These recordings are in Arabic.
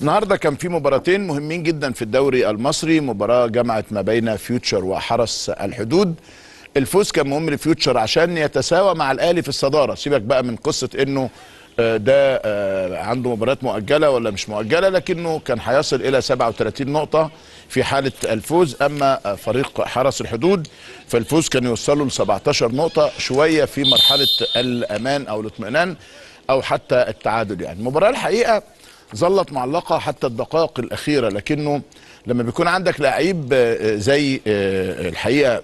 النهارده كان في مباراتين مهمين جدا في الدوري المصري مباراة جمعت ما بين فيوتشر وحرس الحدود. الفوز كان مهم لفيوتشر عشان يتساوى مع الأهلي في الصدارة. سيبك بقى من قصة إنه آه، ده آه، عنده مباريات مؤجلة ولا مش مؤجلة لكنه كان هيصل إلى 37 نقطة في حالة الفوز. أما آه، فريق حرس الحدود فالفوز كان يوصله ل 17 نقطة شوية في مرحلة الأمان أو الاطمئنان أو حتى التعادل يعني. المباراة الحقيقة ظلت معلقة حتى الدقائق الأخيرة لكنه لما بيكون عندك لعيب آه، زي آه، الحقيقة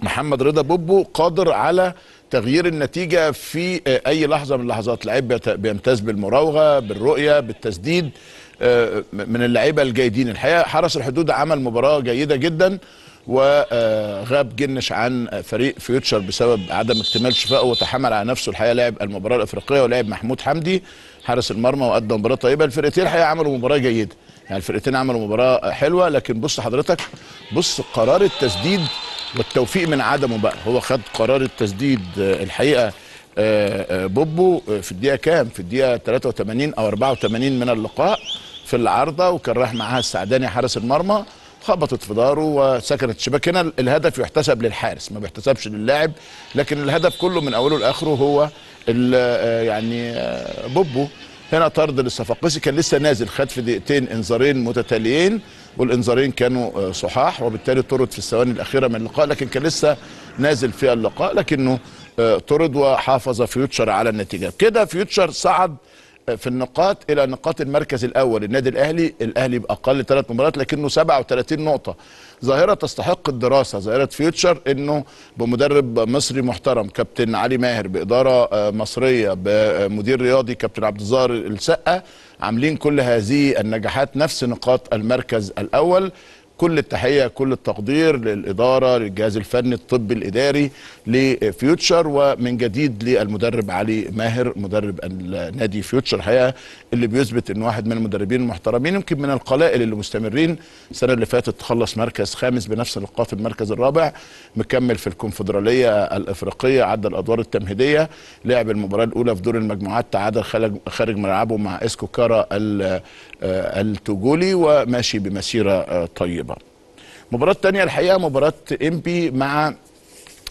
محمد رضا بوبو قادر على تغيير النتيجة في آه، أي لحظة من اللحظات. لعيب بيمتاز بالمراوغة بالرؤية بالتسديد آه، من اللعيبة الجيدين. الحقيقة حرس الحدود عمل مباراة جيدة جدا. وغاب جنش عن فريق فيوتشر بسبب عدم اكتمال شفائه وتحمل على نفسه الحقيقة لعب المباراة الإفريقية ولعب محمود حمدي حارس المرمى وقدم مباراة طيبة. الفرقتين الحقيقة عملوا مباراة جيدة. يعني الفرقتين عملوا مباراة حلوة لكن بص حضرتك بص قرار التسديد والتوفيق من عدمه بقى. هو خد قرار التسديد آه، الحقيقة آه، آه، بوبو في الدقيقة كام؟ في الدقيقة 83 أو 84 من اللقاء في العارضة وكان رايح معاها السعداني حارس المرمى. خبطت في داره وسكنت الشباك هنا الهدف يحتسب للحارس ما بيحتسبش للاعب لكن الهدف كله من أوله لآخره هو آه، يعني آه، بوبو. هنا طرد للصفاقسي كان لسه نازل خد في دقيقتين انذارين متتاليين والانذارين كانوا آه، صحاح وبالتالي طرد في الثواني الأخيرة من اللقاء لكن كان لسه نازل في اللقاء لكنه طرد وحافظ فيوتشر على النتيجة. كده فيوتشر صعد في النقاط إلى نقاط المركز الأول. النادي الأهلي الأهلي باقل ثلاث مباريات لكنه 37 نقطة. ظاهرة تستحق الدراسة ظاهرة فيوتشر إنه بمدرب مصري محترم كابتن علي ماهر بإدارة آه، مصرية بمدير رياضي كابتن عبد الظاهر السقا. عاملين كل هذه النجاحات نفس نقاط المركز الأول. كل التحية كل التقدير للإدارة للجهاز الفني الطبي الإداري لفيوتشر ومن جديد للمدرب علي ماهر مدرب النادي فيوتشر الحقيقة اللي بيثبت انه واحد من المدربين المحترمين يمكن من القلائل اللي مستمرين. السنة اللي فاتت خلص مركز خامس بنفس نقاط المركز الرابع مكمل في الكونفدرالية الإفريقية عدى الأدوار التمهيدية لعب المباراة الأولى في دور المجموعات تعادل خارج ملعبه مع إسكو كارا آه، التوجولي وماشي بمسيرة آه، طيبة. المباراة الثانية الحقيقة مباراة امبي مع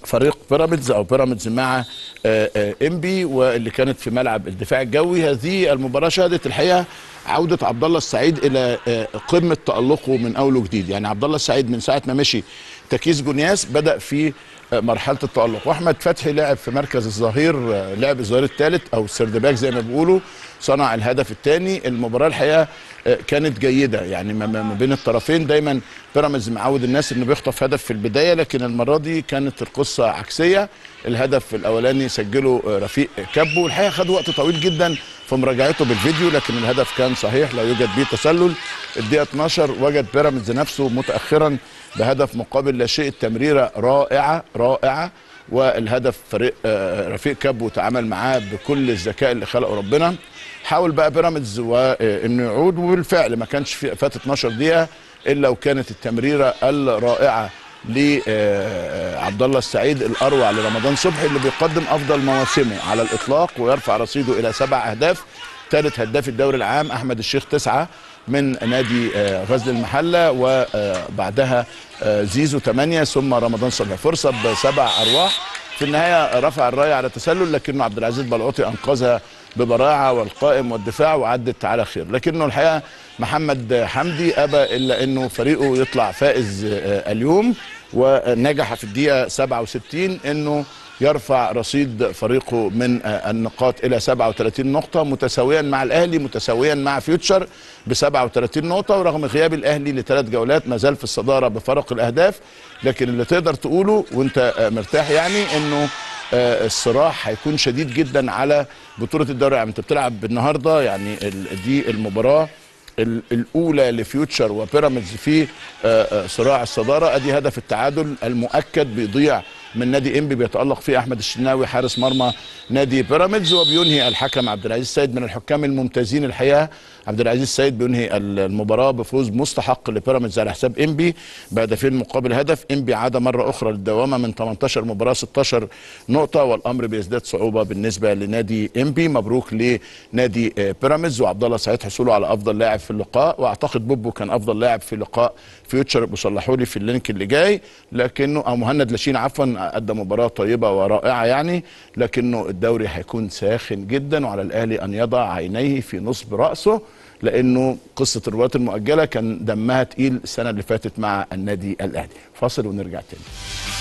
فريق بيراميدز أو بيراميدز مع آه، آه، انبي واللي كانت في ملعب الدفاع الجوي. هذه المباراة شهدت الحقيقة عودة عبد الله السعيد إلى آه، قمة تألقه من أول وجديد. يعني عبد الله السعيد من ساعة ما مشي تكيس جونياس بدأ في آه، مرحلة التألق. وأحمد فتحي لعب في مركز الظهير لعب الظهير الثالث أو السردباك زي ما بيقولوا صنع الهدف الثاني. المباراة الحقيقة آه، كانت جيدة. يعني ما بين الطرفين دايما بيراميدز معود الناس إنه بيخطف هدف في البداية لكن المرة دي كانت القصة عكسية. الهدف الأولاني سجله آه، رفيق كبو الحقيقة خد وقت طويل جدا في مراجعته بالفيديو لكن الهدف كان صحيح. لا يوجد به تسلل. الدقيقة 12 وجد بيراميدز نفسه متاخرا بهدف مقابل لا شيء التمريرة رائعة رائعة والهدف فريق آه، رفيق كبو تعامل معاه بكل الذكاء اللي خلقه ربنا. حاول بقى بيراميدز وانه يعود وبالفعل ما كانش فات 12 دقيقة إلا وكانت التمريرة الرائعة لعبد الله السعيد الأروع لرمضان صبحي اللي بيقدم أفضل مواسمه على الإطلاق ويرفع رصيده إلى سبع أهداف. ثالث هداف الدوري العام أحمد الشيخ تسعة من نادي آه، غزل المحلة وبعدها آه، زيزو ثمانيه ثم رمضان صبحي. فرصة بسبع أرواح. في النهاية رفع الراية على تسلل لكنه عبد العزيز بلعوطي انقذها ببراعة والقائم والدفاع وعدت على خير. لكنه الحقيقة محمد حمدي أبى إلا أنه فريقه يطلع فائز آه، اليوم ونجح في الدقيقة 67 إنه يرفع رصيد فريقه من النقاط إلى 37 نقطة متساويا مع الأهلي متساويا مع فيوتشر ب 37 نقطة ورغم غياب الأهلي لثلاث جولات ما زال في الصدارة بفرق الأهداف. لكن اللي تقدر تقوله وأنت مرتاح يعني إنه آه، الصراع هيكون شديد جدا على بطولة الدوري العام. أنت بتلعب النهارده يعني دي المباراة ال- الأولى لفيوتشر وبيراميدز في آه، آه، صراع الصدارة. أدي هدف التعادل المؤكد بيضيع من نادي إنبي بيتألق فيه أحمد الشناوي حارس مرمى نادي بيراميدز وبينهي الحكم عبد العزيز السيد من الحكام الممتازين الحقيقة عبد العزيز السيد بينهي المباراة بفوز مستحق لبيراميدز على حساب إنبي بهدفين مقابل هدف. إنبي عاد مرة أخرى للدوامة من 18 مباراة 16 نقطة والأمر بيزداد صعوبة بالنسبة لنادي إنبي. مبروك لنادي آه، بيراميدز وعبد الله سعيد حصوله على أفضل لاعب في اللقاء. وأعتقد بوبو كان أفضل لاعب في لقاء فيوتشر بيصلحوا لي في اللينك اللي جاي. لكنه أو مهند لاشين عفوا ادى مباراة طيبة ورائعة يعني لكنه الدوري هيكون ساخن جدا وعلى الأهلي أن يضع عينيه في نصب رأسه لأنه قصة الروايات المؤجلة كان دمها تقيل السنة اللي فاتت مع النادي الأهلي. فاصل ونرجع تاني.